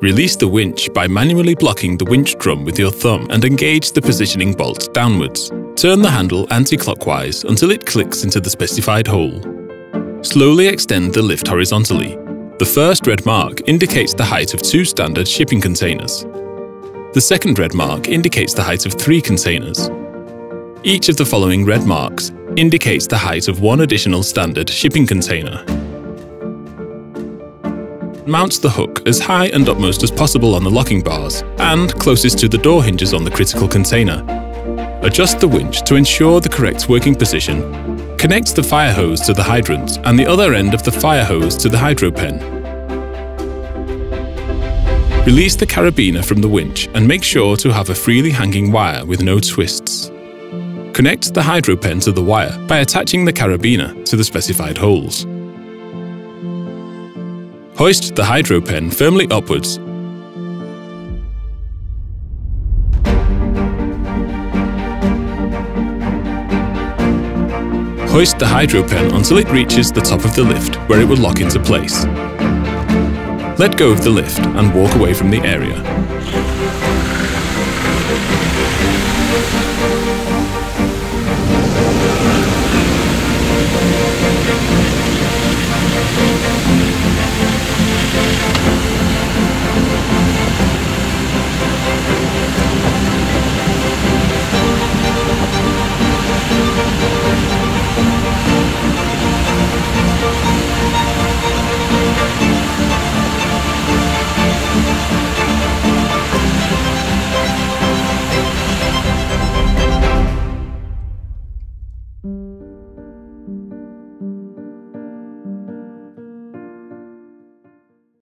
Release the winch by manually blocking the winch drum with your thumb and engage the positioning bolt downwards. Turn the handle anti-clockwise until it clicks into the specified hole. Slowly extend the lift horizontally. The first red mark indicates the height of two standard shipping containers. The second red mark indicates the height of three containers. Each of the following red marks indicates the height of one additional standard shipping container. Mount the hook as high and upmost as possible on the locking bars and closest to the door hinges on the critical container. Adjust the winch to ensure the correct working position. Connect the fire hose to the hydrant and the other end of the fire hose to the HydroPen. Release the carabiner from the winch and make sure to have a freely hanging wire with no twists. Connect the HydroPen to the wire by attaching the carabiner to the specified holes. Hoist the HydroPen firmly upwards Hoist the HydroPen until it reaches the top of the lift where it will lock into place. Let go of the lift and walk away from the area.